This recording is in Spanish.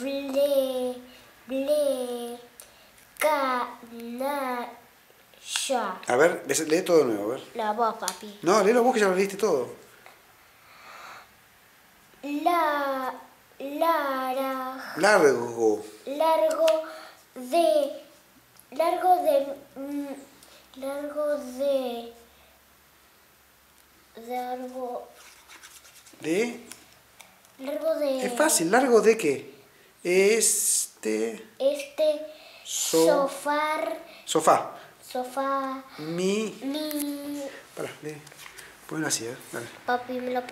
ble, ble, canalla. A ver, lee todo de nuevo, a ver. La voz, papi. No, léelo vos que ya lo leíste todo. La, lara, Largo. largo de, largo de, mm, largo de, largo, De... largo de. Es fácil, ¿largo de qué? Este... Este So- sofá, Sofá. sofá, Mi... mi, lee. Ponlo así, ¿eh? Dale. papi me lo